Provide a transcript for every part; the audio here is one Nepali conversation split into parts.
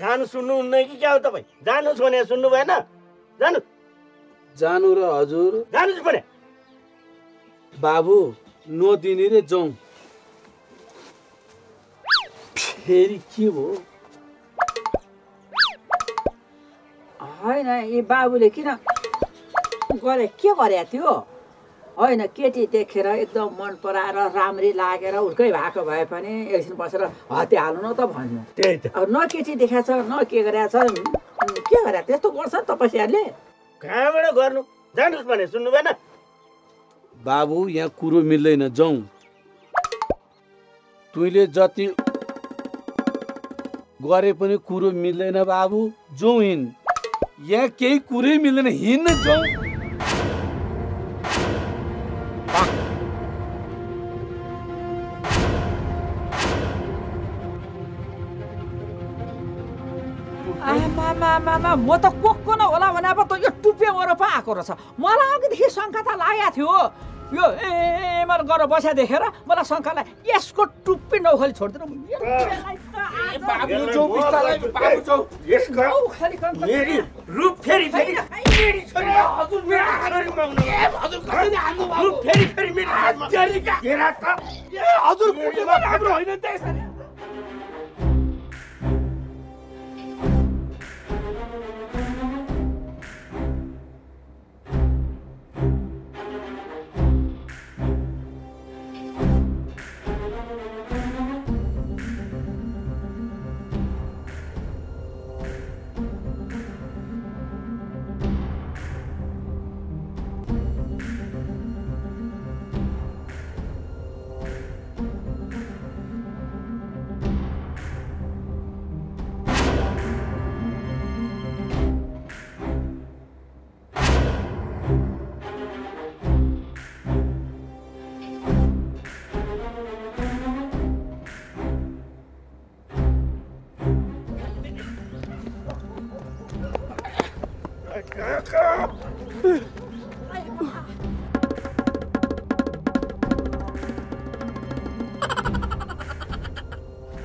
सुन्नुहुन्न कि क्या हो तपाईँ? जानुहोस् भने सुन्नु भएन। जानु। जानु र हजुर। जानुहोस् भने। बाबु नदिने रे जाउँ फेरि के हो? होइन यी बाबुले किन गरे के गरे थियो होइन केटी देखेर एकदम मन पराएर राम्री लागेर हुर्कै भएको भए पनि एकछिन बसेर हत्या हाल्नु न त भन्नु त्यही त। अब न केटी देखाएको छ न के गरेछ के गरे त्यस्तो गर्छ तपस्याहरूले कहाँबाट गर्नु? जानुहोस् भने सुन्नु भएन। बाबु यहाँ कुरो मिल्दैन जाउँ। तैँले जति गरे पनि कुरो मिल्दैन बाबु जाउँ हिँड। यहाँ केही कुरै मिल्दैन हिँड्न जाउँ। आमामामामा म त को को न होला भने अब त यो टुप्पे मरो पो आएको रहेछ। मलाई अघिदेखि शङ्का त लागेको थियो। यो ए एमर गरेर बस्या देखेर मलाई शङ्का लाग्यो यसको टुप्पी नौखाली छोडिदिनु।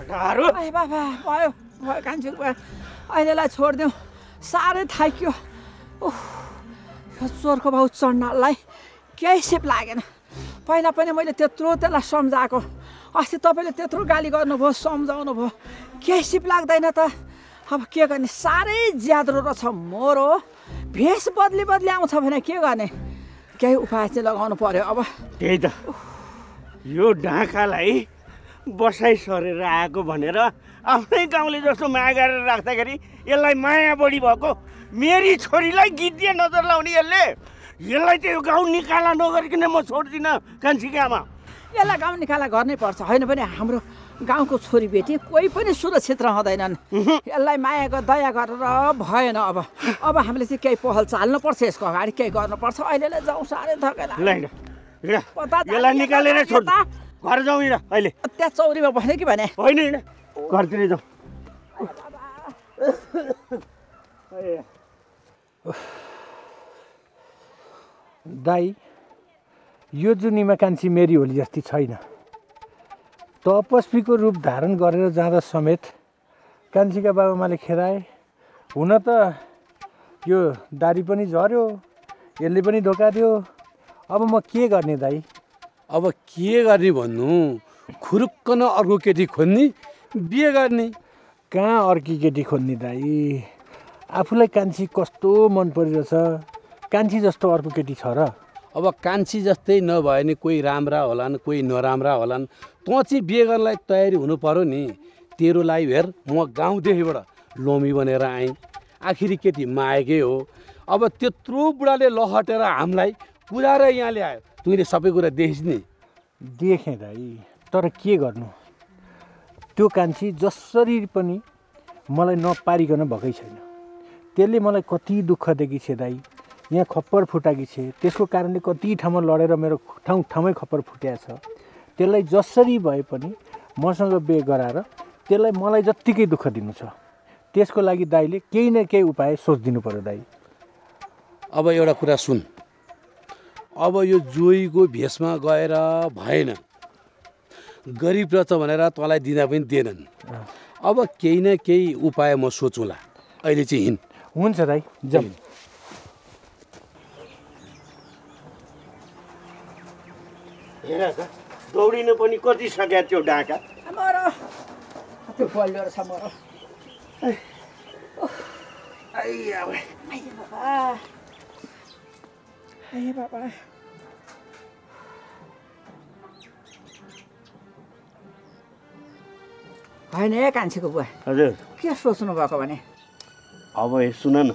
टाढो ए बाबा भयो भयो कान्छी भयो। अहिलेलाई छोडिदिउँ। साह्रै थाक्यो। उफ, यो चोरको भाउ चढ्नलाई केही सिप लागेन। पहिला पनि मैले त्यत्रो त्यसलाई सम्झाएको। अस्ति तपाईँले त्यत्रो गाली गर्नुभयो सम्झाउनु भयो केही सिप लाग्दैन त। अब के गर्ने? साह्रै ज्याद्रो रहेछ मोरो। भेष बदली बदली आउँछ भने के गर्ने? केही उपाय चाहिँ लगाउनु पर्यो अब। त्यही त। यो ढाकालाई बसाइ सरेर आएको भनेर आफ्नै गाउँले जस्तो माया गरेर राख्दाखेरि यसलाई माया बढी भएको। मेरी छोरीलाई गिद्दिए नजर लाउने यसले। यसलाई त यो गाउँ निकाला नगरिकन म छोड्दिनँ कान्छी आमा यसलाई गाउँ निकाला गर्नै पर्छ। होइन भने हाम्रो गाउँको छोरीबेटी कोही पनि सुरक्षित रहँदैनन्। यसलाई मायाको दया गरेर भएन अब। अब हामीले चाहिँ केही पहल चाल्नुपर्छ यसको अगाडि केही गर्नुपर्छ। अहिलेलाई जाउँ साह्रै थकेर घर जाउँ हिँड अहिले। त्यहाँ चौरीमा बस्ने कि भने? होइन हिँड घरतिर जाउँ। दाई यो जुनीमा कान्छी मेरी होली जस्ती छैन। तपस्वीको रूप धारण गरेर जाँदा समेत कान्छीका बाबामाले खेदाए हुन त यो दारी पनि झऱ्यो यसले पनि धोका दियो। अब म के गर्ने दाई? अब के गर्ने भन्नु? खुरुक्क न अर्को केटी खोज्ने? बिहे गर्ने कहाँ अर्की केटी खोज्ने दाई? आफूलाई कान्छी कस्तो मन परिरहेछ? कान्छी जस्तो अर्को केटी छ र। अब कान्छी जस्तै नभए नि कोही राम्रा होलान् कोही नराम्रा होलान्। तँ चाहिँ बिहे गर्नलाई तयारी हुनु पर्यो नि। तेरो लागि हेर म गाउँदेखिबाट लोमी बनेर आएँ। आखिरी केटी मागेकै हो। अब त्यत्रो बुढाले लहटेर हामीलाई कुदाएर यहाँ ल्यायो तैँले सबै कुरा देखिस् नि। देखेँ दाई तर के गर्नु? त्यो कान्छी जसरी पनि मलाई नपारिकन भएकै छैन। त्यसले मलाई कति दुःख दिएकी छे दाई यहाँ खप्पर फुटाकी छे। त्यसको कारणले कति ठाउँमा लडेर मेरो ठाउँ ठाउँमै खप्पर फुट्या छ। त्यसलाई जसरी भए पनि मसँग बे गराएर त्यसलाई मलाई जत्तिकै दुःख दिनु छ। त्यसको लागि दाईले केही न केही उपाय सोचिदिनु पऱ्यो दाई। अब एउटा कुरा सुन। अब यो जोईको भेषमा गएर भएन। गरिब रहेछ भनेर तँलाई दिँदा पनि दिएनन्। अब केही न केही उपाय म सोचौँला। अहिले चाहिँ हिँड। हुन्छ दाइ जाउँ हेर त दौडिनु पनि कति सक्या त्यो डाका। त्यो बाबा। होइन ए कान्छीको बुवा। हजुर। के सोच्नु भएको भने? अब सुन न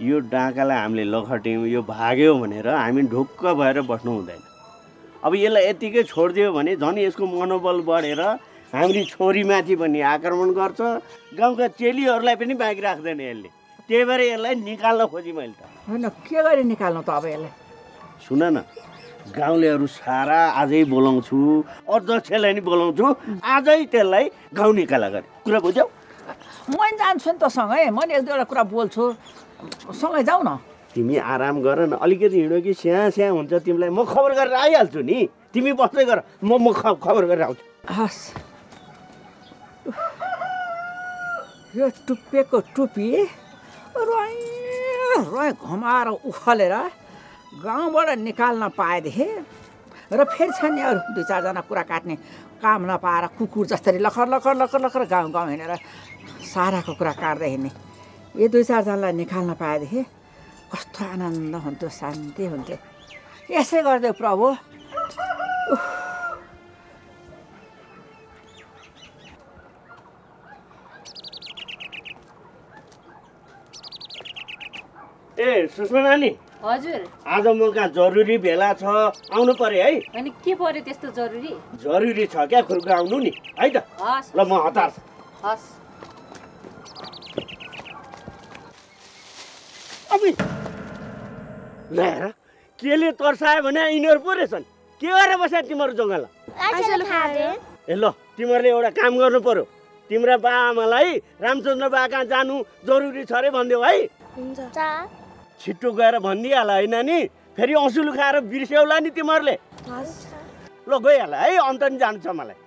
यो डाँकालाई हामीले लखट्यौँ यो भाग्यो भनेर हामी ढुक्क भएर बस्नु हुँदैन। अब यसलाई यत्तिकै छोडिदियो भने झन् यसको मनोबल बढेर हाम्री छोरीमाथि पनि आक्रमण गर्छ गाउँका चेलीहरूलाई पनि बाँकी राख्दैन यसले। त्यही भएर यसलाई निकाल्न खोजेँ मैले त। होइन के गरी निकाल्नु त अब यसलाई सुन न गाउँलेहरू सारा आजै बोलाउँछु अध्यक्षलाई नि बोलाउँछु आजै त्यसलाई गाउँ निकाला गरे कुरा बुझ्यौ? म नि जान्छु नि त सँगै म नि एक दुईवटा कुरा बोल्छु। सँगै जाउँ न। तिमी आराम गर न अलिकति हिँडो कि स्या स्या हुन्छ तिमीलाई म खबर गरेर आइहाल्छु नि। तिमी बस्दै गर म म खबर गरेर आउँछु। हस्। यो टुप्पेको टुपी रोइ रोइ घुमाएर उखलेर। गाउँबाट निकाल्न पाएदेखि र फेरि छ नि अरू दुई चारजना कुरा काट्ने काम नपाएर कुकुर जसरी लखर लखर लखर लखर गाउँ गाउँ हिँडेर साराको कुरा काट्दै हिँड्ने। यो दुई चारजनालाई निकाल्न पाएदेखि कस्तो आनन्द हुन्थ्यो शान्ति हुन्थ्यो। यसै गरिदेऊ प्रभु। ए सुषमा नानी। हजुर। आज म कहाँ जरुरी भेला छ। आउनु पर्यो है। अनि के पर्यो त्यस्तो जरुरी? जरुरी छ क्या खुर्का आउनु नि। है त। ल म हतार हस्। अब! केले तर्सायो भने यिनीहरू पो रहेछन्? के गरेर बस्या तिमीहरू जङ्गल ए ल तिमीहरूले एउटा काम गर्नु पर्यो तिम्रा बा आमालाई रामचन्द्र बा कहाँ जानु जरुरी छ अरे भनिदेऊ है। छिट्टो गएर भनिदिइहाल होइन नि? फेरि औँसुल खाएर बिर्स्यौला नि तिमीहरूले। ल गइहाल। है अन्त नि जानु छ मलाई।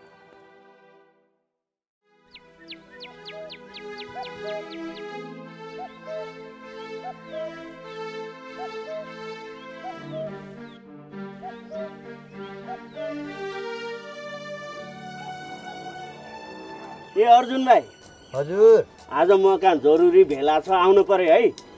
ए अर्जुन भाइ। हजुर। आज म कहाँ जरुरी भेला छ आउनु पर्यो है।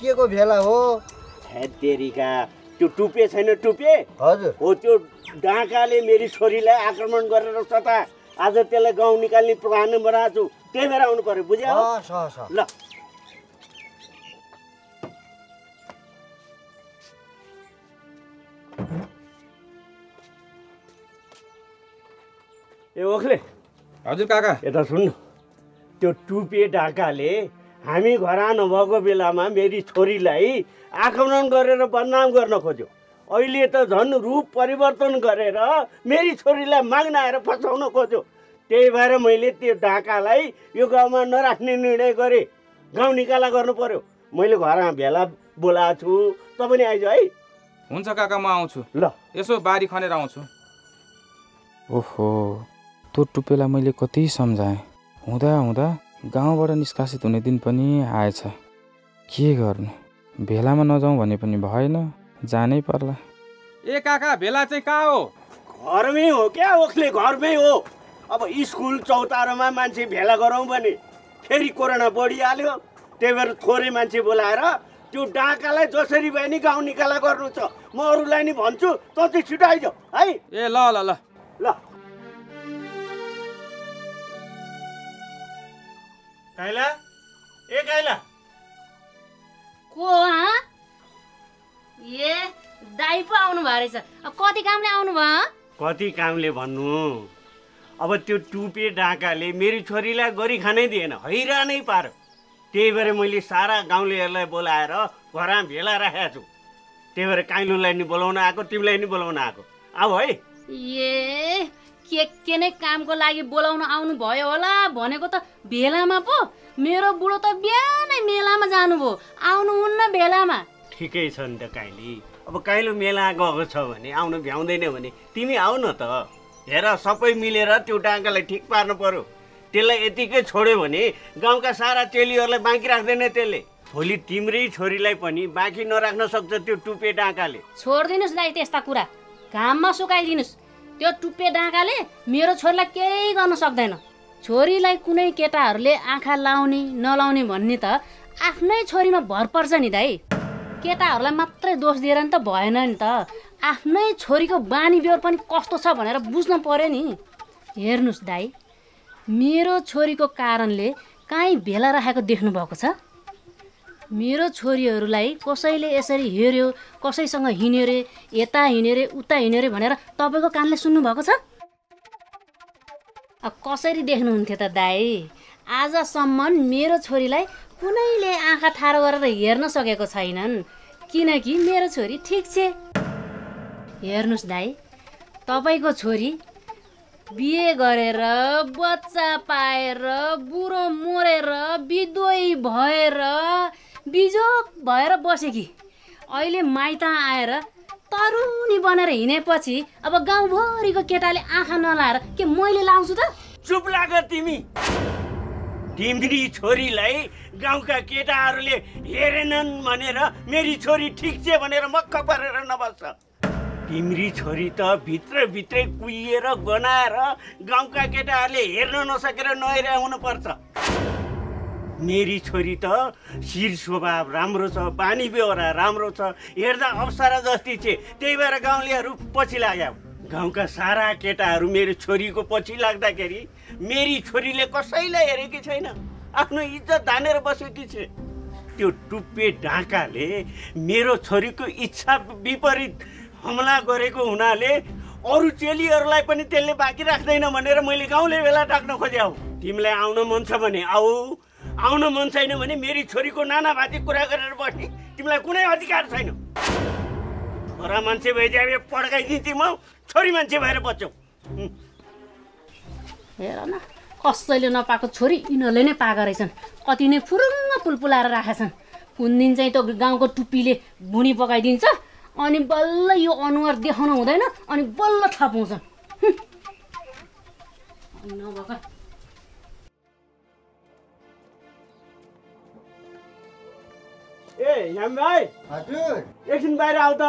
के को भेला हो? हेतेरिका त्यो टुपे छैन टुपे हजुर। हो त्यो डाँकाले मेरी छोरीलाई आक्रमण गरेर सता। आज त्यसलाई गाउँ निकाल्ने प्लान बनाएको छु त्यही भएर आउनु पर्यो बुझ्यौ। ल। ए ओखले। हजुर काका। यता सुन्नु। त्यो टुपे ढाकाले हामी घरा नभएको बेलामा मेरी छोरीलाई आक्रमण गरेर बदनाम गर्न खोज्यो। अहिले त झन् रूप परिवर्तन गरेर मेरी छोरीलाई माग्न आएर फसाउन खोज्यो। त्यही भएर मैले त्यो ढाकालाई यो गाउँमा नराख्ने निर्णय गरेँ। गाउँ निकाला गर्नु पर्यो। मैले घरमा भेला बोलाएको छु। त पनि आइज है। हुन्छ काका म आउँछु। ल। यसो बारी खनेर आउँछु। ओहो त्यो टुप्पेलाई मैले कति सम्झाएँ। हुँदा हुँदा गाउँबाट निष्कासित हुने दिन पनि आएछ। के गर्नु? भेलामा नजाउँ भने पनि भएन जानै पर्ला। ए काका भेला चाहिँ कहाँ हो? घरमै हो क्या ओखले घरमै हो। अब स्कुल चौतारोमा मान्छे भेला गरौँ भने फेरि कोरोना बढिहाल्यो। त्यही भएर थोरै मान्छे बोलाएर त्यो डाँकालाई जसरी भए नि गाउँ निकाला गर्नु छ। म अरूलाई नि भन्छु त चाहिँ छिटो आइज है? ए ल ल ल। ल। काइला ए काइला को हँ? ए दाइ पो आउनु भएको रहेछ। अब कति कामले आउनु भयो कति कामले भन्नु? अब त्यो टुपे डाँकाले मेरी छोरीलाई गरी खानै दिएन। हैरानै पार। त्यही भएर मैले सारा गाउँलेहरूलाई बोलाएर घरमा भेला राखेको छु। त्यही भएर काइलोलाई नि बोलाउन आएको तिमीलाई नि बोलाउन आएको। आऊ है। ए के के नै कामको लागि बोलाउन आउनु भयो होला? भनेको त भेलामा पो। मेरो बुढो त बिहानै मेलामा जानुभयो। आउनुहुन्न भेलामा। ठिकै छ नि त काइली। अब काइलो मेला गएको छ भने आउनु भ्याउँदैन भने तिमी आऊ न त। हेर सबै मिलेर त्यो डाँगालाई ठिक पार्नु पर्यो। त्यसलाई यतिकै छोड्यो भने गाउँका सारा चेलीहरूलाई बाँकी राख्दैन त्यसले। भोलि तिम्रै छोरीलाई पनि बाँकी नराख्न सक्छ त्यो टुपे डाँकाले छोडिदिनुहोस् दाइ त्यस्ता कुरा। घाममा सुकाइदिनुहोस्। त्यो टुप्पे डाँकाले मेरो छोरीलाई केही गर्न सक्दैन। छोरीलाई कुनै केटाहरूले आँखा लाउने नलाउने भन्ने त आफ्नै छोरीमा भर पर्छ नि दाइ केटाहरूलाई मात्रै दोष दिएर नि त भएन नि त। आफ्नै छोरीको बानी बेहोर पनि कस्तो छ भनेर बुझ्न पर्यो नि। हेर्नुहोस् दाइ मेरो छोरीको कारणले काहीँ भेला राखेको देख्नु भएको छ। मेरो छोरीहरूलाई कसैले यसरी हेऱ्यो कसैसँग हिँड्यो रे यता हिँड्यो रे उता हिँड्यो रे भनेर तपाईँको कानले सुन्नुभएको छ? अब कसरी देख्नुहुन्थ्यो त दाई? आजसम्म मेरो छोरीलाई कुनैले आँखा ठाडो गरेर हेर्न सकेको छैनन् किनकि मेरो छोरी ठिक छ। हेर्नुहोस् दाई तपाईँको छोरी बिहे गरेर बच्चा पाएर बुढो मरेर बिधोई भएर बिजोक भएर बसेकी अहिले माइत आएर तरुनी बनेर हिँडेपछि अब गाउँभरिको केटाले आँखा नलाएर के मैले लाउँछु त? चुप लाग तिमी। तिम्री छोरीलाई गाउँका केटाहरूले हेरेनन् भनेर मेरी छोरी ठिक छ भनेर मक्क परेर नबस्छ। तिम्री छोरी त भित्रभित्रै कुहिएर बनाएर गाउँका केटाहरूले हेर्न नसकेर नहेर आउनुपर्छ। मेरी छोरी त शिर स्वभाव राम्रो छ बानी बेहोरा राम्रो छ। हेर्दा अप्सरा जस्ती छे त्यही भएर गाउँलेहरू पछि लाग्यो। गाउँका सारा केटाहरू मेरो छोरीको पछि लाग्दाखेरि मेरी छोरीले कसैलाई हेरेकी छैन। आफ्नो इज्जत धानेर बसेकी छे। त्यो टुप्पे ढाकाले मेरो छोरीको इच्छा विपरीत हमला गरेको हुनाले अरू चेलीहरूलाई पनि त्यसले बाँकी राख्दैन भनेर मैले गाउँले बेला डाक्न खोजे तिमीलाई आउन मन छ भने आऊ। आउन मन छैन भने मेरी छोरीको नानाभाती कुरा गरेर बस्ने। तिमीलाई कुनै अधिकार छैन। छोरा मान्छे भइदिए पड्काइदिन्थेँ म। छोरी मान्छे भएर बच्छौ हेर न कसैले नपाएको छोरी यिनीहरूले नै पाएका रहेछन्। कति नै फुरुङ्ग पुलपुलाएर राखेछन्। कुन दिन चाहिँ त्यो गाउँको टुप्पीले भुँडी पकाइदिन्छ अनि बल्ल यो अनुहार देखाउन हुँदैन अनि बल्ल थपाउँछन् नभएको ए यहाँ भाइ। हजुर। एकछिन बाहिर आऊ त।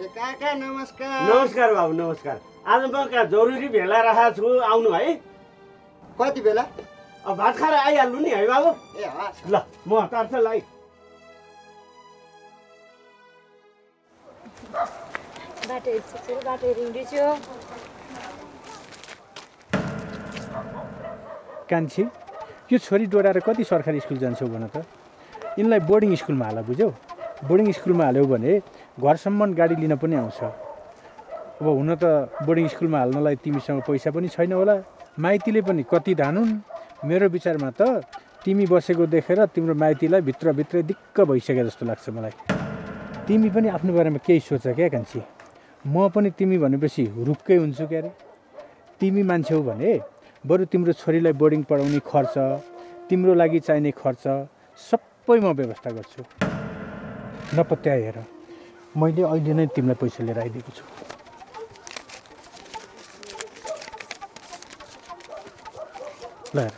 ए काका नमस्कार। नमस्कार बाबु नमस्कार। आज म कहाँ जरुरी भेला राखेको छु आउनु है। कति बेला? अब भात खाएर आइहाल्नु नि है बाबु। ए हस्। ल म तर्छलाई बाटो बाटो हिँड्दैछु कान्छी यो छोरी डोडाएर कति सरकारी स्कुल जान्छौ भन त? यिनलाई बोर्डिङ स्कुलमा हाल बुझ्यौ? बोर्डिङ स्कुलमा हाल्यौ भने घरसम्म गाडी लिन पनि आउँछ। अब हुन त बोर्डिङ स्कुलमा हाल्नलाई तिमीसँग पैसा पनि छैन होला। माइतीले पनि कति धानुन्? मेरो विचारमा त तिमी बसेको देखेर तिम्रो माइतीलाई भित्रभित्रै दिक्क भइसक्यो जस्तो लाग्छ मलाई। तिमी पनि आफ्नो बारेमा केही सोच क्या कान्छी? म पनि तिमी भनेपछि रुखकै हुन्छु क्या अरे तिमी मान्छे हो भने बरु तिम्रो छोरीलाई बोर्डिङ पढाउने खर्च तिम्रो लागि चाहिने खर्च सबै म व्यवस्था गर्छु। नपत्याए हेर। मैले अहिले नै तिमीलाई पैसा लिएर आइदिएको छु। ल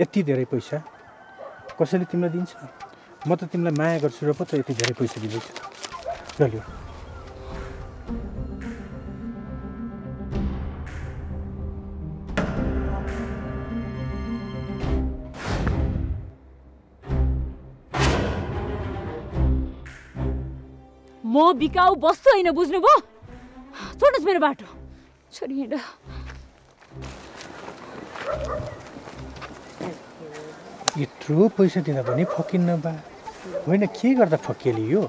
यति धेरै पैसा कसैले तिमीलाई दिन्छ? म त तिमीलाई माया गर्छु र पो त यति धेरै पैसा दिँदैछु। ल म बिकाउ बस्छु होइन बुझ्नुभयो? छोड्नुहोस् मेरो बाटो। छोरी हिँड यत्रो पैसा दिँदा पनि फकिन्न बा। होइन के गर्दा फकिएली यो?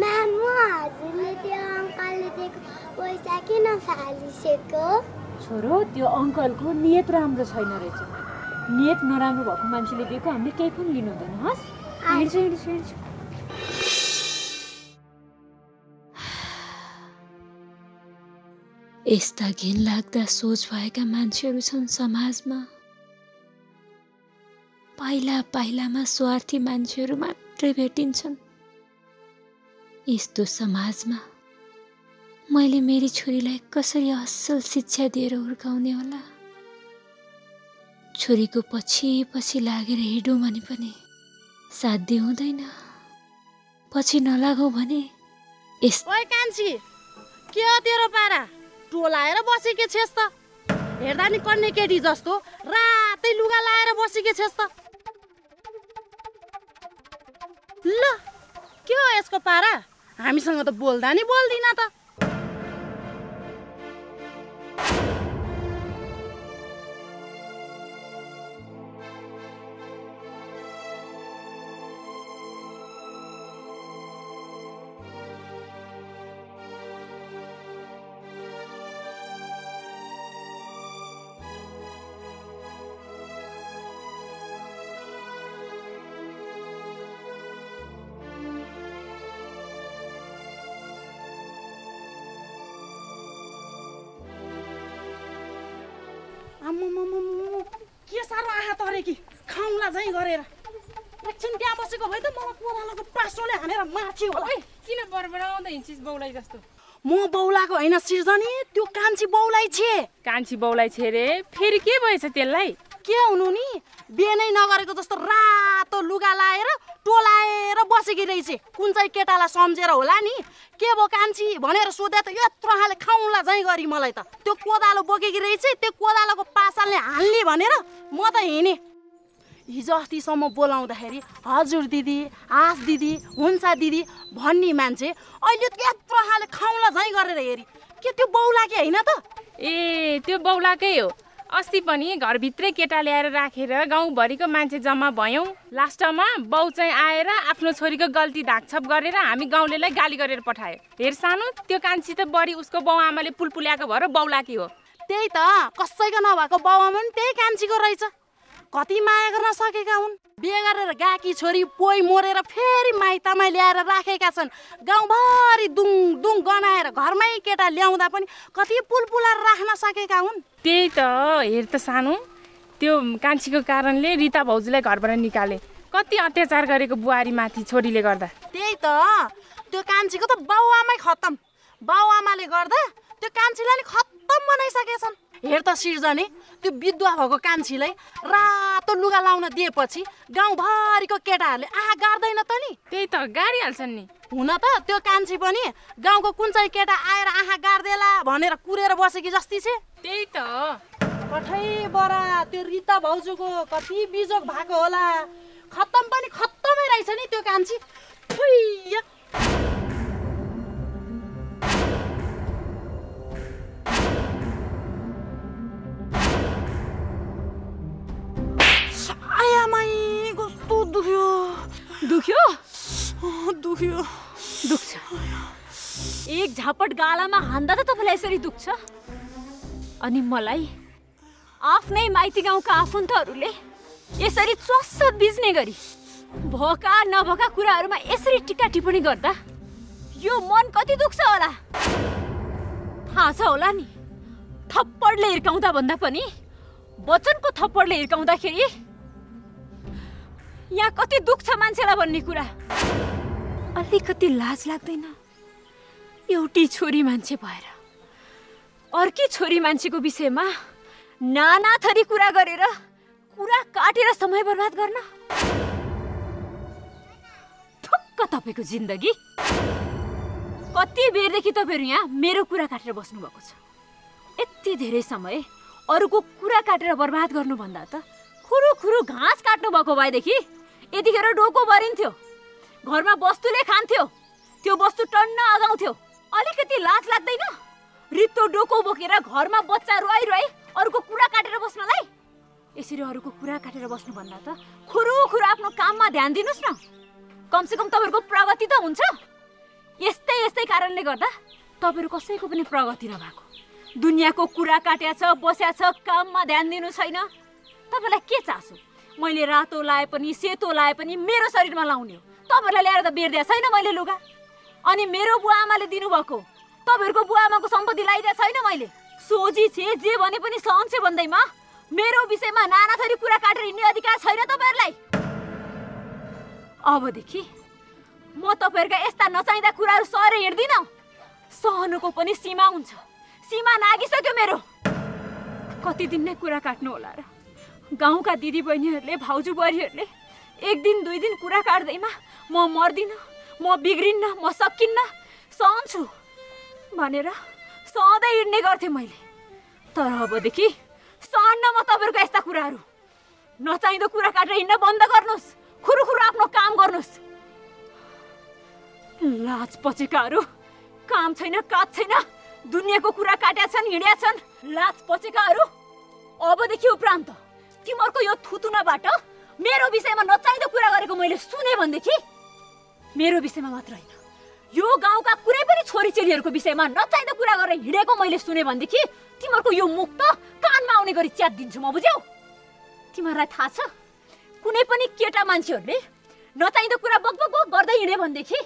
म्याम हजुरले त्यो अङ्कलले दिएको पैसा किन फालिसक्यो? छोरो त्यो अङ्कलको नियत राम्रो छैन रहेछ। नियत नराम्रो भएको मान्छेले दिएको हामीले केही पनि लिनु हुँदैन। हस् यस्ता घिनलाग्दा सोच भएका मान्छेहरू छन् समाजमा। पाइला पाइलामा स्वार्थी मान्छेहरू मात्रै भेटिन्छन्। यस्तो समाजमा मैले मेरी छोरीलाई कसरी असल शिक्षा दिएर हुर्काउने होला? छोरीको पछि पछि लागेर हिँडौँ भने पनि साध्य हुँदैन। पछि नलागौँ भने कान्छी के हो तेरो पारा? टोलाएर बसेकी छेस् त। हेर्दा नि कन्ने केटी जस्तो रातै लुगा लाएर बसेकी छेस् त। ल के हो यसको पारा? हामीसँग त बोल्दा नि बोल्दिन त। आम्मामामामा, के साह्रो आँखा तरे कि? खाउँला झैँ गरेर। एकछिन त्यहाँ बसेको भए त मलाई कोदालोको पासोले हानेर मार्थ्यो होला किन बरबराउँदै हिँड्छिस् बौलाई जस्तो? म बौलाको होइन सिर्जनी त्यो कान्छी बौलाई छे। कान्छी बौलाई छेरे फेरि के भएछ त्यसलाई? के हुनु नि? बिहानै नगरेको जस्तो रातो लुगा लाएर टोलाएर बसेकी रहेछ। कुन चाहिँ केटालाई सम्झेर होला नि? के भो कान्छी? भनेर सोधे त यत्रो खाले खाउँला झैँ गरी मलाई त। त्यो कोदालो बोकेकी रहेछ त्यो कोदालोको पासाले हाल्ने भनेर म त हिँडेँ। हिजो अस्तिसम्म बोलाउँदाखेरि हजुर दिदी आस दिदी हुन्छ दिदी भन्ने मान्छे अहिले त यत्रो खाले खाउँला झैँ गरेर हेरी। के त्यो बौलाके होइन त? ए त्यो बौलाकै हो। अस्ति पनि घरभित्रै केटा ल्याएर राखेर गाउँभरिको मान्छे जम्मा भयौँ। लास्टमा बाउ चाहिँ आएर आफ्नो छोरीको गल्ती ढाकछप गरेर हामी गाउँलेलाई गाली गरेर पठायो। हेर सानो त्यो कान्छी त बढी उसको बाउ आमाले पुलपुल्याएको भएर बौलाकी हो। त्यही त कसैको नभएको बाउआमा पनि त्यही कान्छीको रहेछ। कति माया गर्न सकेका हुन्? बिहे गरेर गाकी छोरी पोइ मोरेर फेरि माइतमा ल्याएर राखेका छन्। गाउँभरि दुङ दुङ गनाएर घरमै केटा ल्याउँदा पनि कति पुलपुलाएर राख्न सकेका हुन्? त्यही त हेर त सानो। त्यो कान्छीको कारणले रिता भाउजूलाई घरबाट निकाले। कति अत्याचार गरेको बुहारीमाथि छोरीले गर्दा। त्यही त त्यो कान्छीको त बाउआमै खत्तम। बाउआमाले गर्दा त्यो कान्छीलाई नि खत्तम बनाइसकेछन्। हेर त सिर्जने त्यो विधवा भएको कान्छीलाई रातो लुगा लाउन दिएपछि गाउँभरिको केटाहरूले आँखा गाड्दैन त नि। त्यही त गाडिहाल्छन् नि। हुन त त्यो कान्छी पनि गाउँको कुन चाहिँ केटा आएर आँखा गाड्देला भनेर कुरेर बसेकी जस्ती छे। त्यही त। कठै बरा त्यो रिता भाउजूको कति बिजोग भएको होला। खत्तम पनि खत्तमै रहेछ नि त्यो कान्छी। कस्तो दुख्यो दुख्यो दुख्यो दुख्छ एक झापट गालामा हान्दा त तपाईँलाई यसरी दुख्छ अनि मलाई? आफ्नै माइती गाउँका आफन्तहरूले यसरी च्वास बिज्ने गरी भोका नभोका कुराहरूमा यसरी टिका टिप्पणी गर्दा यो मन कति दुख्छ होला? थाहा छ होला नि थप्पडले हिर्काउँदा भन्दा पनि वचनको थप्पडले हिर्काउँदाखेरि यहाँ कति दुख्छ मान्छेलाई भन्ने कुरा। अलिकति लाज लाग्दैन। एउटी छोरी मान्छे भएर। अर्की छोरी मान्छेको विषयमा नाना थरी कुरा गरेर कुरा काटेर समय बर्बाद गर्न। ठुक्क तपाईँको जिन्दगी। कति बेरदेखि तपाईँहरू यहाँ मेरो कुरा काटेर बस्नुभएको छ। यति धेरै समय अरूको कुरा काटेर बर्बाद गर्नुभन्दा त खुरु खुरु घाँस काट्नु भएको भएदेखि यतिखेर डोको भरिन्थ्यो। घरमा वस्तुले खान्थ्यो। त्यो वस्तु टन्न अगाउँथ्यो। अलिकति लाज लाग्दैन? रित्तो डोको बोकेर घरमा बच्चा रुवाई रुवाई अरूको कुरा काटेर बस्नलाई? यसरी अरूको कुरा काटेर बस्नुभन्दा त खुरु खुरु आफ्नो काममा ध्यान दिनुहोस् न। कमसेकम तपाईँहरूको प्रगति त हुन्छ। यस्तै यस्तै कारणले गर्दा तपाईँहरू कसैको पनि प्रगति नभएको। दुनियाँको कुरा काट्या छ बस्या छ काममा ध्यान दिनु छैन। तपाईँलाई के चासो? मैले रातो लाए पनि सेतो लाए पनि मेरो शरीरमा लाउने हो। तपाईँहरूलाई ल्याएर त बेर्दिया छैन मैले लुगा। अनि मेरो बुवा आमाले दिनुभएको। तपाईँहरूको बुवा आमाको सम्पत्ति लगाइदिएको छैन मैले। सोझी छे जे भने पनि सहन्छ भन्दैमा मेरो विषयमा नाना थरी कुरा काटेर हिँड्ने अधिकार छैन तपाईँहरूलाई। अबदेखि म तपाईँहरूका यस्ता नचाहिँदा कुराहरू सहेर हिँड्दिनँ। सहनुको पनि सीमा हुन्छ। सीमा नागिसक्यो मेरो। कति दिन नै कुरा काट्नु होला र। गाउँका दिदी बहिनीहरूले भाउजू बुहारीहरूले एक दिन दुई दिन कुरा काट्दैमा म मर्दिनँ म बिग्रिन्न म सकिन्न सहन्छु भनेर सहँदै हिँड्ने गर्थेँ मैले। तर अबदेखि सहन्न म तपाईँहरूको यस्ता कुराहरू। नचाहिँदो कुरा काटेर हिँड्न बन्द गर्नुहोस् खुरुखुरु आफ्नो काम गर्नुहोस्। लाज पचेकाहरू काम छैन काज छैन दुनियाँको कुरा काट्या छन् हिँड्या छन् लाज पचेकाहरू अबदेखि उपरान्त तिमीहरूको यो थुतुनाबाट मेरो विषयमा नचाहिँदो कुरा गरेको मैले सुने भनेदेखि मेरो विषयमा मात्र होइन। यो गाउँका कुनै पनि छोरी चेलीहरूको विषयमा नचाहिँदो कुरा गरेर हिँडेको मैले सुने भनेदेखि तिमीहरूको यो मुख त कानमा आउने गरी च्यात दिन्छु म बुझ्यौ? तिमीहरूलाई थाहा छ कुनै पनि केटा मान्छेहरूले नचाहिँदो कुरा बकबक गर्दै हिँड्यो भनेदेखि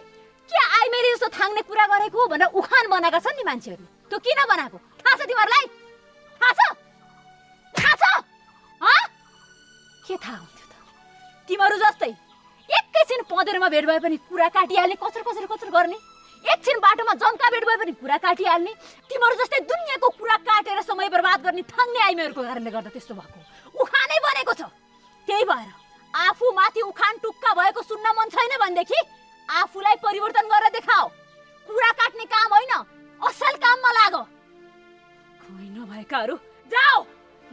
के आइ मैले जस्तो थाङ्ने कुरा गरेको भनेर उखान बनाएका छन् नि मान्छेहरू? त्यो किन बनाएको? थाहा छ तिमीहरूलाई? थाहा छ? के थाहा हुन्थ्यो त तिमीहरू जस्तै एकैछिन पँधेरोमा भेट भए पनि कुरा काटिहाल्ने कचर कचर कचर गर्ने एकछिन बाटोमा जम्का भेट भए पनि कुरा काटिहाल्ने तिमीहरू जस्तै दुनियाँको कुरा काटेर समय बर्बाद गर्ने थाङ्ने आइमेहरूको कारणले गर्दा त्यस्तो भएको उखानै बनेको छ त्यही भएर आफू माथि उखान टुक्का भएको सुन्न मन छैन भनेदेखि आफूलाई परिवर्तन गरेर देखाओ कुरा काट्ने काम होइन असल काममा लाग नभएकाहरू जाओ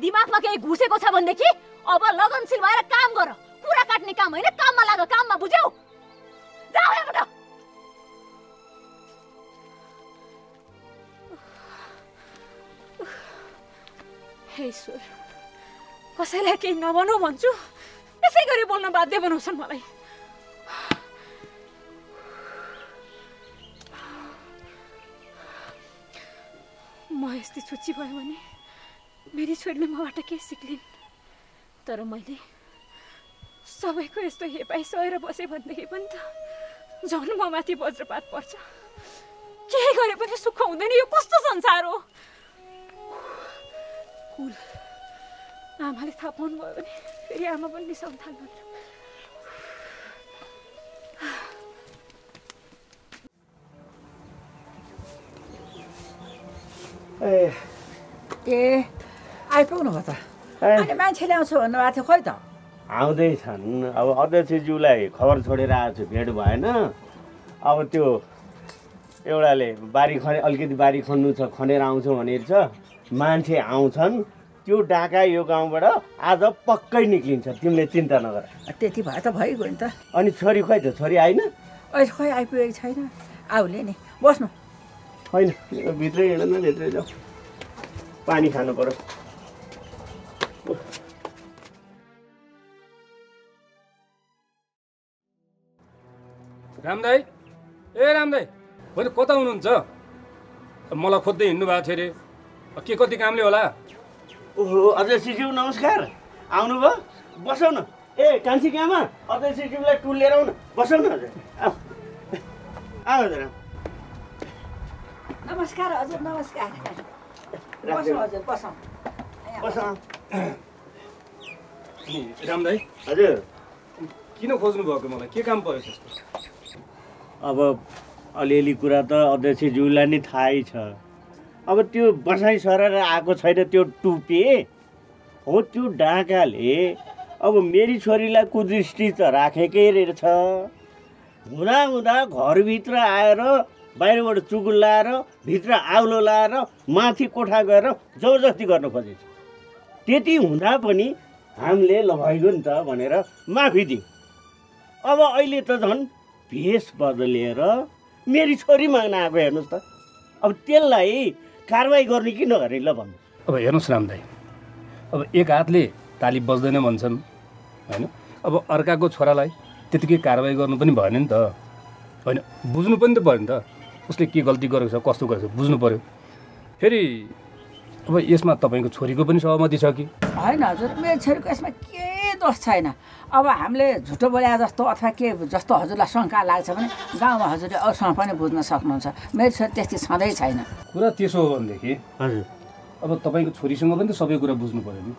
दिमागमा केही घुसेको छ भनेदेखि अब लगनशील भएर काम गर। कुरा काट्ने काम होइन काममा लाग काममा बुझ्यौ? हे ईश्वर कसैलाई केही नभनौ भन्छु? यसै गरी बोल्न बाध्य बनाउँछन् मलाई। म यस्तै छुच्ची भयो भने मेरी छोरीले मबाट के सिक्लिन्। तर मैले सबैको यस्तो हेपाइ सहेर बसेँ भनेदेखि पनि त झन् म माथि वज्रपात पर्छ। केही गरे पनि सुख हुँदैन यो कस्तो संसार हो? कुल आमाले थाहा पाउनुभयो भने फेरि आमा पनि रिसाउनु थाल्नुहुन्छ ए ए आइपुग्नु भयो त अनि मान्छे ल्याउँछु भन्नुभएको थियो खोइ त आउँदैछन् अब अध्यक्षज्यूलाई खबर छोडेर आएको छु भेट भएन अब त्यो एउटाले बारी खने अलिकति बारी खन्नु छ खनेर आउँछु भनेर छ मान्छे आउँछन् त्यो डाका यो गाउँबाट आज पक्कै निक्लिन्छ तिमीले चिन्ता नगर त्यति भए त भइगयो नि त अनि छोरी खोइ त छोरी आइन अहिले खोइ आइपुगेको छैन आउले नि बस्नु होइन भित्रै हिँड न भित्रै जाऊ पानी खानु पर्यो रामदाई? ए रामदाई होइन कता हुनुहुन्छ? मलाई खोज्दै हिँड्नु भएको थियो अरे। के कति कामले होला? ओहो अध्यक्षज्यू नमस्कार। आउनुभयो बसौ न ए कान्छी कहाँमा अध्यक्षज्यूलाई टुल लिएर आउनु। बसौ न हजुर आऊ हजुर। नमस्कार हजुर नमस्कार। हजुर बसौँ बसौ अनि रामदाई? हजुर। किन खोज्नु भएको मलाई? के काम पर्यो त्यस्तो अब अलिअलि कुरा त अध्यक्षज्यूलाई नै थाहै छ। अब त्यो बसाइ सरेर आएको छैन त्यो टुपे हो त्यो डाकाले अब मेरी छोरीलाई कुदृष्टि त राखेकै रहेछ। हुँदा हुँदा घरभित्र आएर बाहिरबाट चुगुल लाएर भित्र आउलो लाएर माथि कोठा गएर जबरजस्ती गर्न खोजेछ। त्यति हुँदा पनि हामीले ल भइगयो नि त भनेर माफी दियौँ। अब अहिले त झन् भेष बदलेर मेरी छोरी माग्न आएको हेर्नुहोस् त। अब त्यसलाई कारवाही गर्ने कि नगर्ने ल भन्नु। अब हेर्नुहोस् रामदाई अब एक हातले ताली बज्दैन भन्छन् होइन? अब अर्काको छोरालाई त्यतिकै कारवाही गर्नु पनि भएन नि त। होइन? बुझ्नु पनि त पऱ्यो नि त। उसले के गल्ती गरेको छ कस्तो गरेको छ बुझ्नु पऱ्यो। फेरि अब यसमा तपाईँको छोरीको पनि सहमति छ कि? होइन हजुर मेरो छोरीको यसमा केही दोष छैन। अब हामीले झुटो बोले जस्तो अथवा के जस्तो हजुरलाई शङ्का लाग्छ भने गाउँमा हजुरले अरूसँग पनि बुझ्न सक्नुहुन्छ। मेरो छोरी त्यति छँदै छैन। कुरा त्यसो हो भनेदेखि हजुर। अब तपाईँको छोरीसँग पनि त सबै कुरा बुझ्नु पऱ्यो नि।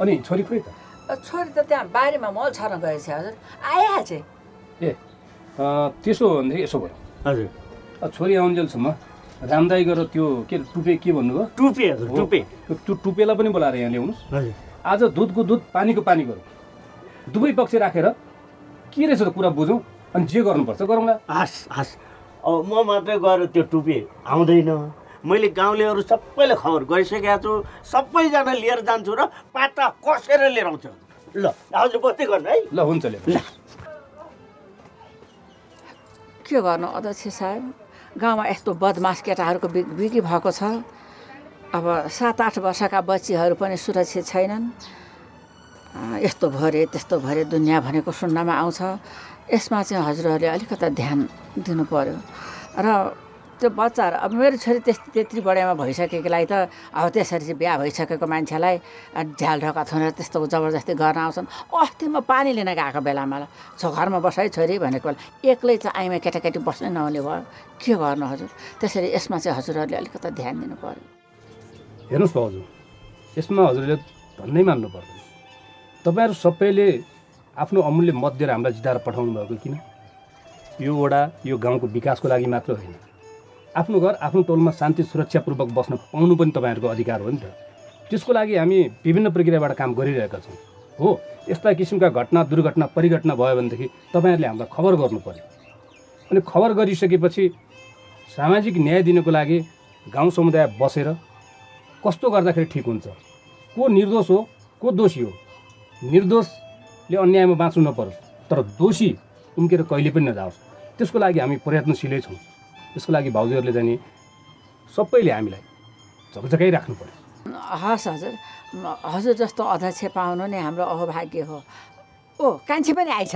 अनि छोरी खोइ त? छोरी त त्यहाँ बारीमा मल छर्न गएछ हजुर। आइहाल्छ। ए अँ, त्यसो हो भनेदेखि यसो भयो। हजुर। छोरी आउन्जेलसम्म रामदाई गरेर त्यो के अरे टुपे के भन्नुभयो? टुपे हजुर। टुपे। त्यो त्यो टुपेलाई पनि बोलाएर यहाँ ल्याउनुहोस्। हजुर। आज दुधको दुध पानीको पानी गरौँ। दुवै पक्ष राखेर के रहेछ त कुरा बुझौँ अनि जे गर्नुपर्छ गरौँला हस् हस्। अब म मात्रै गएर त्यो टुपे आउँदैन। मैले गाउँलेहरू सबैलाई खबर गरिसकेको छु सबैजना लिएर जान्छु र पाता कसेर लिएर आउँछु। ल हजुर बस्दै गर्नु है। ल हुन्छ ल्याउनु ल। के गर्नु अध्यक्ष साहब? गाउँमा यस्तो बदमास केटाहरूको बिक बिक्री भएको छ। अब सात आठ वर्षका बच्चीहरू पनि सुरक्षित छैनन्। यस्तो भरे त्यस्तो भरे दुनियाँ भनेको सुन्नमा आउँछ। यसमा चाहिँ हजुरहरूले अलिकता ध्यान दिनु पर्यो र त्यो बच्चाहरू अब मेरो छोरी त्यस त्यत्रो बढाइमा भइसकेकोलाई त अब त्यसरी चाहिँ बिहा भइसकेको मान्छेलाई झ्याल ढोका थुनेर त्यस्तो जबरजस्ती गर्न आउँछन्। अस्ति म पानी लिन गएको बेलामा छ घरमा बसाइ छोरी भनेको बेला एक्लै चाहिँ आइमा केटाकेटी बस्नै नहुने भयो। के गर्नु हजुर? त्यसरी यसमा चाहिँ हजुरहरूले अलिकता ध्यान दिनु पर्यो हेर्नुहोस् भाउजू यसमा हजुरले भन्नै मान्नु पर्दैन तपाईँहरू सबैले आफ्नो अमूल्य मत दिएर हामीलाई जिताएर पठाउनु भएको किन? यो वडा यो गाउँको विकासको लागि मात्र होइन। आफ्नो घर आफ्नो टोलमा शान्ति सुरक्षापूर्वक बस्न पाउनु पनि तपाईँहरूको अधिकार हो नि त। त्यसको लागि हामी विभिन्न प्रक्रियाबाट काम गरिरहेका छौँ। हो यस्ता किसिमका घटना दुर्घटना परिघटना भयो भनेदेखि तपाईँहरूले हामीलाई खबर गर्नु पर्यो अनि खबर गरिसकेपछि सामाजिक न्याय दिनको लागि गाउँ समुदाय बसेर कस्तो गर्दाखेरि ठिक हुन्छ? को निर्दोष हो को दोषी हो? निर्दोषले अन्यायमा बाँच्नु नपरोस् तर दोषी उम्केर कहिले पनि नजाओस्। त्यसको लागि हामी प्रयत्नशीलै छौँ। त्यसको लागि भाउजूहरूले चाहिँ नि सबैले हामीलाई झकझकाइ राख्नु पर्यो। हस् हजुर। हजुर जस्तो अध्यक्ष पाउनु नै हाम्रो अहभाग्य हो। ओ कान्छी पनि आइछ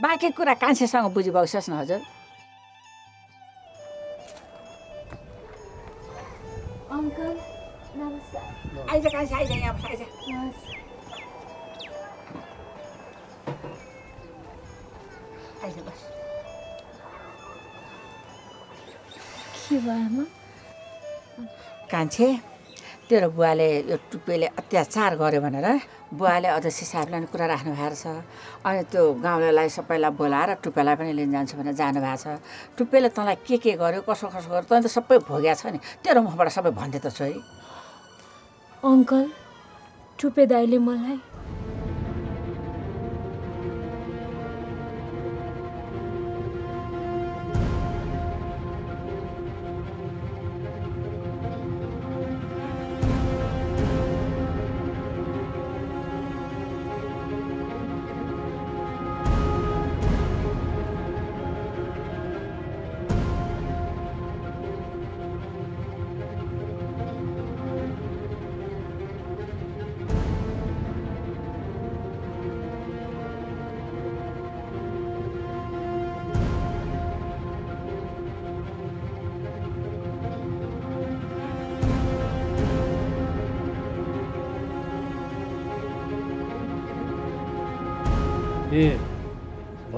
बाँकी कुरा कान्छीसँग बुझिबक्नुहोस् न हजुर। अङ्कल आइज कान्छी आइज यहाँ आइज आइज बस के भयो तेरो बुवाले यो टुप्पेले अत्याचार गर्यो भनेर बुवाले अध्यक्ष साहबलाई नि कुरा राख्नु भएको छ। अनि त्यो गाउँलेलाई सबैलाई बोलाएर टुप्पेलाई पनि लिन जान्छु भनेर जानुभएको छ। टुप्पेले तँलाई के के गर्यो कसो कसो गर्यो तैँले त सबै भोगेको छ नि। तेरो मुखबाट सबै भन्थे त छोरी अङ्कल टुपे दाईले मलाई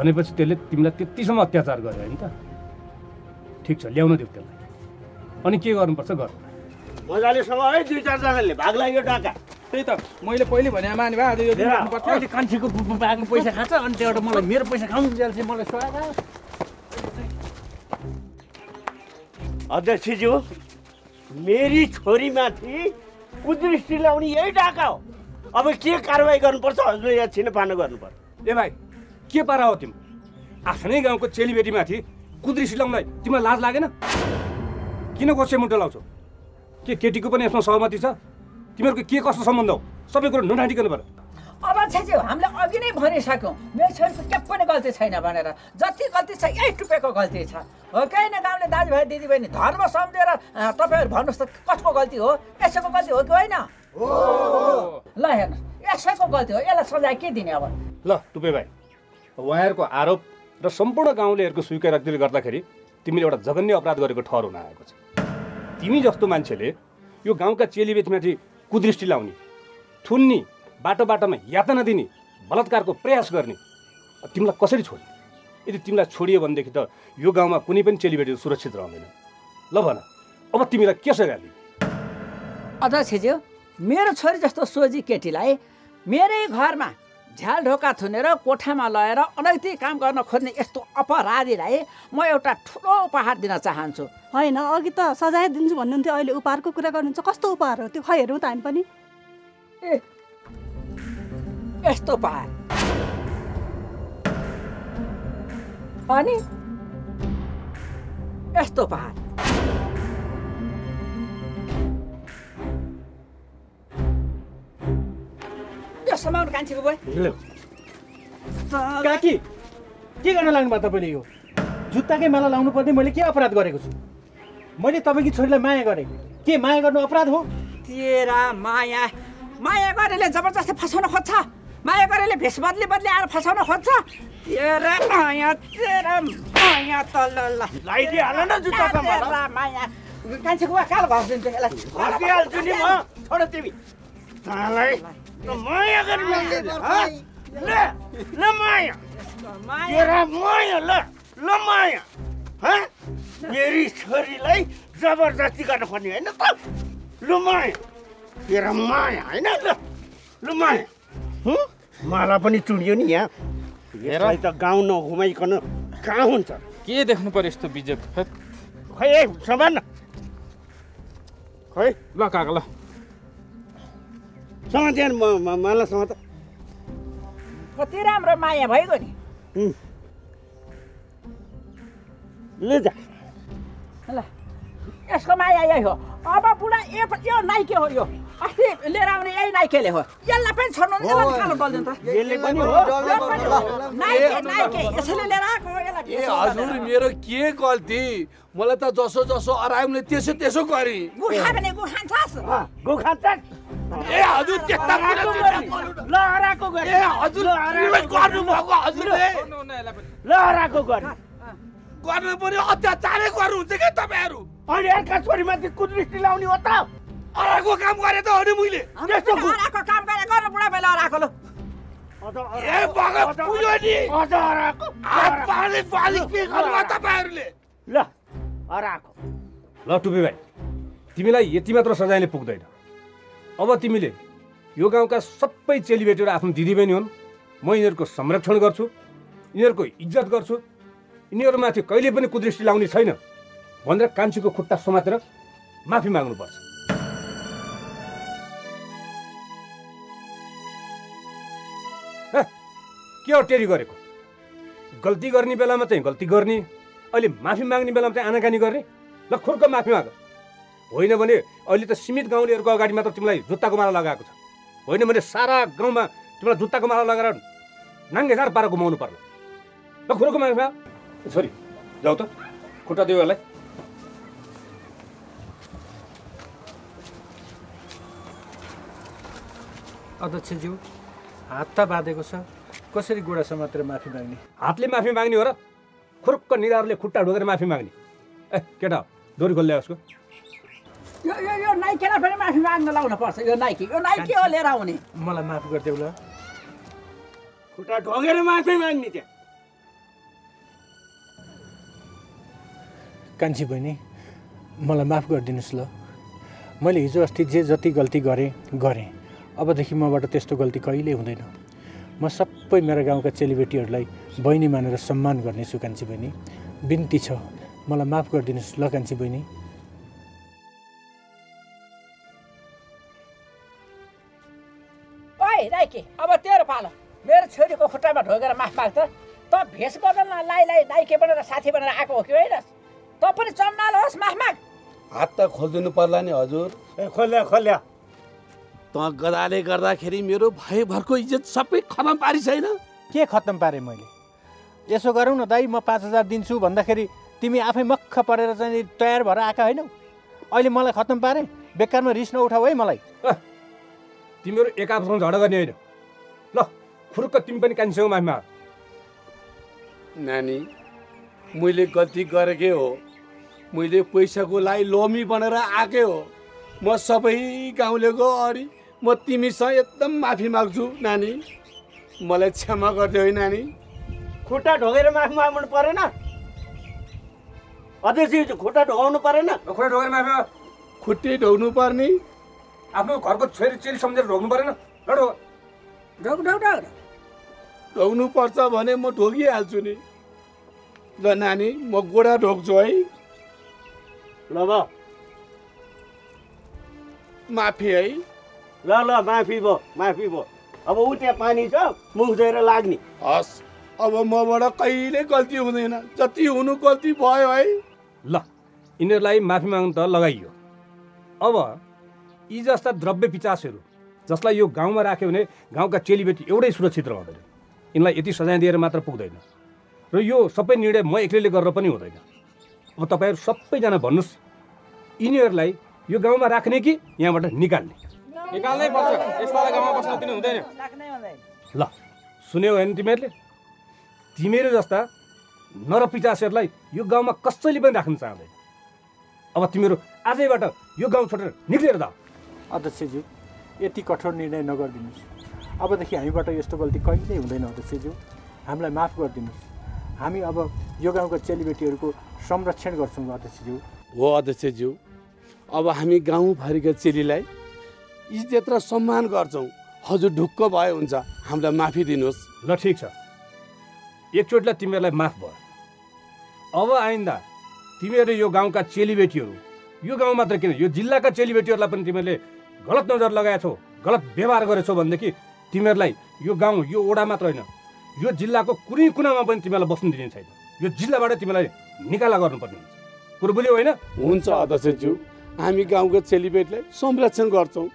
भनेपछि त्यसले तिमीलाई त्यतिसम्म अत्याचार गर्यो होइन त? ठिक छ ल्याउन देऊ त्यसलाई। अनि के गर्नुपर्छ गर। मजाले सँग है दुई चारजनाले भाग लाग्यो डाका। त्यही त मैले पहिले भने माने भए आज यो अहिले कान्छीको बाको पैसा खान्छ अनि त्यहाँबाट मलाई मेरो पैसा दिइहाल्छ चाहिँ मलाई स्वागत। अध्यक्षज्यू मेरी छोरीमाथि कुदृष्टि ल्याउने यही डाका हो। अब के कारवाही गर्नुपर्छ हजुरले यहाँ छिनपानो गर्नुपर्छ। ए भाइ के पारा हो तिमी आफ्नै गाउँको चेलीबेटीमाथि कुद्री सिलाउनलाई तिमीलाई लाज लागेन? किन गोसे मुन्टो लाउँछौ? के केटीको पनि यसमा सहमति छ? तिमीहरूको के कस्तो सम्बन्ध हो? सबै कुरो नडाँटिकन पर्यो अब चाहिँ हामीले अघि नै भनिसक्यौँ मेरो छोरीको के पनि गल्ती छैन भनेर। जति गल्ती छ यही टुपेको गल्ती छ। हो कि होइन गाउँले दाजुभाइ दिदीबहिनी धर्म सम्झेर तपाईँहरू भन्नुहोस् त कसको गल्ती हो? यसैको गल्ती हो कि होइन? ल हेर्नुहोस् यसैको गल्ती हो यसलाई सजाय के दिने अब? ल टुपे भाइ उहाँहरूको आरोप र सम्पूर्ण गाउँलेहरूको स्वीकारोक्तिले गर्दाखेरि तिमीले एउटा जघन्य अपराध गरेको ठहर हुन आएको छ। तिमी जस्तो मान्छेले यो गाउँका चेलीबेटीमाथि कुदृष्टि लाउने थुन्ने बाटो बाटोमा यातना दिने बलात्कारको प्रयास गर्ने तिमीलाई कसरी छोड्ने? यदि तिमीलाई छोडियो भनेदेखि त यो गाउँमा कुनै पनि चेलीबेटी सुरक्षित रहँदैन। ल भन अब तिमीलाई के दिने? अध्यक्षज्यू मेरो छोरी जस्तो सोझी केटीलाई मेरै घरमा झ्याल ढोका थुनेर कोठामा लगेर अनैतिक काम गर्न खोज्ने यस्तो अपराधीलाई म एउटा ठुलो उपहार दिन चाहन्छु। होइन अघि त सजाय दिन्छु भन्नुहुन्थ्यो। अहिले उपहारको कुरा गर्नुहुन्छ। कस्तो उपहार हो त्यो? खै हेरौँ त हामी पनि। ए यस्तो उपहार। अनि? यस्तो उपहार। समाउनु कान्छीको भयो काकी के गर्न लाग्नुभयो तपाईँले यो? जुत्ताकै माला लाउनु पर्ने मैले के अपराध गरेको छु? मैले तपाईँकी छोरीलाई माया गरेँ। के माया गर्नु अपराध हो? तेरा माया। माया गरेले जबरजस्ती फसाउन खोज्छ। माया गरेले भेष बदली बदली आएर फसाउन खोज्छ। तेरा माया तेरा माया त ल ल। लगाइदिइहाल न जुत्ताको माला। तेरा माया। कान्छीको काल घस्दिन्छु यसलाई। घस्दिहाल्छु नि म। छोड तिमी। तँलाई माया गरी माग्दैन, हँ? ल ल माया तेरा माया ल ल माया हँ मेरी छोरीलाई जबरजस्ती गर्न पर्ने होइन त ल माया तेरा माया होइन ल ल माया हुँ? माला पनि चुडियो नि यहाँ यसलाई त गाउँ नघुमाइकन कहाँ हुन्छ के देख्नु पर्यो यस्तो बिजेप। खै ए सामान न खै ल काका ल समातेन माला समात कति राम्रो माया भइगयो नि। ले जा। ल यसको माया यही हो। अब बुढा ए यो नाइके हो यो। अस्ति लिएर आउने यही नाइकेले हो। यसलाई पनि छोड्नु हजुर मेरो के गल्ती? मलाई त जसो जसो अराइमले त्यसो त्यसो गरेँ। ए हजुर चाहिँ गरी। ए हजुर गर्नुभएको हजुरले ल अराको गरी। गर्नु पर्यो अत्याचारै गर्नुहुन्छ क्या तपाईँहरू? अनि अर्का छोरीमाथि कुदृष्टि लाउने हो त। अराको काम गरे त हो नि मैले त्यस्तो गु- हराएको काम गरे गर्नु बुढा बेला हराएको ल। अझ ए बग पुग्यो नि। अझ अराको हात पानी पानी के गर्नुभयो तपाईँहरूले। ल अराको। ल टुपी भाइ तिमीलाई यति मात्र सजायले पुग्दैन। अब तिमीले यो गाउँका सबै चेलीबेटीहरू आफ्नो दिदीबहिनी हुन् म यिनीहरूको संरक्षण गर्छु यिनीहरूको इज्जत गर्छु। यिनीहरूमाथि कहिले पनि कुदृष्टि लाउने छैन भनेर कान्छीको खुट्टा समातेर माफी माग्नुपर्छ। के हो टेरी गरेको? गल्ती गर्ने बेलामा चाहिँ गल्ती गर्ने अहिले माफी माग्ने बेलामा चाहिँ आनाकानी गर्ने? ल खुर्क माफी माग। होइन भने अहिले त सीमित गाउँलेहरूको अगाडि मात्र तिमीलाई जुत्ताको माला लगाएको छ। होइन भने सारा गाउँमा तिमीलाई जुत्ताको माला लगाएर नाङ्गे झार पारा घुमाउनु पर्ला। ल खुर्क माफी माग छोरी जाऊ त। खुट्टा दियो यसलाई। अध्यक्षज्यू हात त बाँधेको छ। कसरी गोडा समातेर माफी माग्ने? हातले माफी माग्ने हो र खुर्क निधारले खुट्टा ढोकेर माफी माग्ने। ए केटा दोरी खोल्ल्या उसको यो यो यो नाइकेलाई पनि माफी माग्न लाउनु पर्छ। यो नाइके यो नाइके हो लिएर आउने। मलाई माफ गरिदेऊ ल। खुट्टा ढोगेर माफी माग्ने त्यहाँ कान्छी बहिनी मलाई माफ गरिदिनुहोस् ल। मैले हिजो अस्ति जे जति गल्ती गरेँ गरेँ। अबदेखि मबाट त्यस्तो गल्ती कहिले हुँदैन। म सबै मेरा गाउँका चेलीबेटीहरूलाई बहिनी मानेर सम्मान गर्नेछु कान्छी बहिनी। बिन्ती छ। मलाई माफ गरिदिनुहोस् ल कान्छी बहिनी। पालो। मेरो छोरीको खुट्टामा ढोगेर माफ माग त। त भेष बदल्न लाई लाई नाइके बनेर साथी बनेर आएको हो कि होइन? त पनि चन्डाल होस् माफ माग। हात त खोलिदिनु पर्ला नि हजुर। ए खोल्या खोल्या। त गदाले गर्दाखेरि मेरो भाइभरको इज्जत सबै खतम पारी छैन के खत्तम पारेँ मैले? यसो गरौँ न दाइ म पाँच हजार दिन्छु भन्दाखेरि तिमी आफै मक्ख परेर चाहिँ तयार भएर आएका होइनौ? अहिले मलाई खत्तम पारे बेकारमा रिस नउठाऊ है मलाई। तिमीहरू एक आपसँग झगडा गर्ने होइन। खुर्क तिमी पनि कान्छीसँग माफी माग नानी मैले गल्ती गरेकै हो। मैले पैसाको लागि लोमी बनेर आएकै हो। म सबै गाउँलेको अरि म तिमीसँग एकदम माफी माग्छु नानी। मलाई क्षमा गरिदेऊ है नानी। खुट्टा ढोगेर माफी माग्नु परेन। अध्यक्ष खुट्टा ढोगाउनु परेन। खुट्टा ढोगेर माफी खुट्टी ढोग्नु पर्ने। आफ्नो घरको छोरी चेली सम्झेर ढोग्नु परेन। ढोग ढोग ढोग। ढोग ढोग्नु पर्छ भने म ढोगिहाल्छु नि। ल नानी म गोडा ढोग्छु है। ल ल। माफी है। ल ल माफी भयो माफी भयो। अब ऊ त्यहाँ पानी छ मुख धोएर लाग्ने। हस् अब मबाट कहिले गल्ती हुँदैन जति हुनु गल्ती भयो है। ल यिनीहरूलाई माफी माग्नु त लगाइयो। अब यी जस्ता द्रव्य पिचासहरू जसलाई यो गाउँमा राख्यो भने गाउँका चेलीबेटी एउटै सुरक्षित रहँदैन। यिनलाई यति सजाय दिएर मात्र पुग्दैन। र यो सबै निर्णय म एक्लैले गरेर पनि हुँदैन। अब तपाईँहरू सबैजना भन्नुहोस् यिनीहरूलाई यो गाउँमा राख्ने कि यहाँबाट निकाल्ने? निकाल्नै पर्छ। गाउँमा बस्न दिनु हुँदैन। ल सुन्यौ होइन तिमीहरूले? तिमीहरू जस्ता नर पिचासहरूलाई यो गाउँमा कसैले पनि राख्न चाहँदैन। अब तिमीहरू आजैबाट यो गाउँ छोडेर निक्लिएर जाऊ। अध्यक्षज्यू यति कठोर निर्णय नगरिदिनुहोस्। अबदेखि हामीबाट यस्तो गल्ती कहिल्यै हुँदैन अध्यक्षज्यू हामीलाई माफ गरिदिनुहोस्। हामी अब यो गाउँका चेलीबेटीहरूको संरक्षण गर्छौँ अध्यक्षज्यू हो अध्यक्षज्यू अब हामी गाउँभरिका चेलीलाई इज्जत र सम्मान गर्छौँ। हजुर ढुक्क भए हुन्छ। हामीलाई माफी दिनुहोस्। ल ठिक छ। एकचोटिलाई तिमीहरूलाई माफ भयो अब आइन्दा तिमीहरू यो गाउँका चेलीबेटीहरू यो गाउँ मात्र किन यो जिल्लाका चेलीबेटीहरूलाई पनि तिमीहरूले गलत नजर लगाएछौ गलत व्यवहार गरेछौ भनेदेखि तिमीहरूलाई यो गाउँ यो ओडा मात्र होइन यो जिल्लाको कुनै कुनामा पनि तिमीलाई बस्नु दिने छैन। यो जिल्लाबाट तिमीलाई निकाला गर्नुपर्ने हुन्छ। कुरो बुझ्यौ होइन? हुन्छ अध्यक्षज्यू। हामी गाउँका चेलीबेटीलाई संरक्षण गर्छौँ।